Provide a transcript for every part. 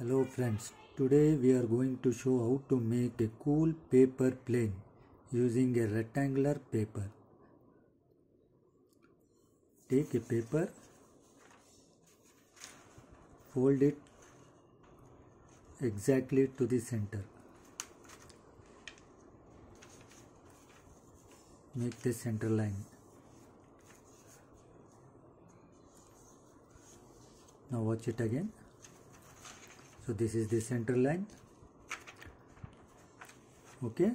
Hello friends, today we are going to show how to make a cool paper plane using a rectangular paper. Take a paper, fold it exactly to the center. Make the center line. Now watch it again so this is the center line. Okay.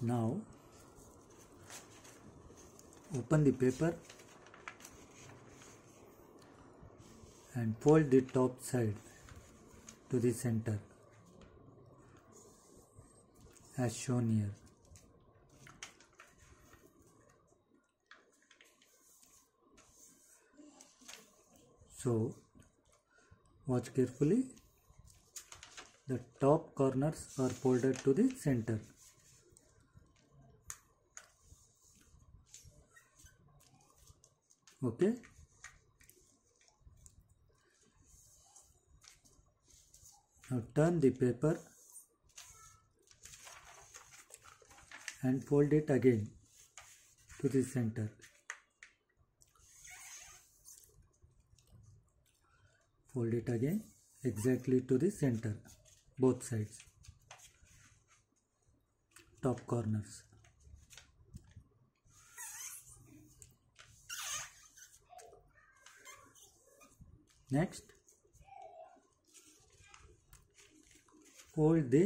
Now open the paper and fold the top side to the center as shown here. So watch carefully. The top corners are folded to the center. Okay. Now turn the paper and fold it again to the center fold it again exactly to the center both sides top corners. Next fold the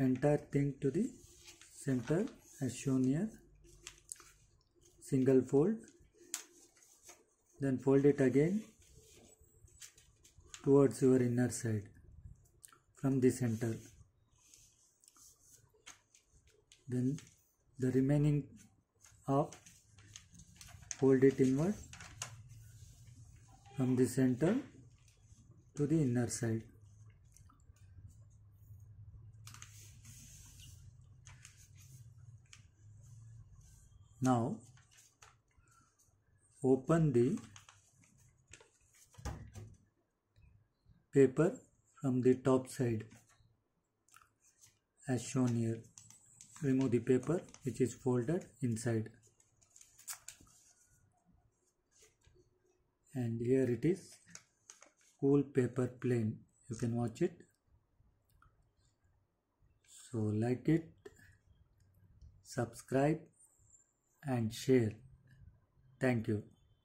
entire thing to the center as shown here single fold then fold it again towards your inner side from the center then the remaining half fold it inward from the center to the inner side. Now open the paper from the top side. As shown here remove the paper which is folded inside. And here it is cool paper plane. You can watch it. So like it subscribe and share. Thank you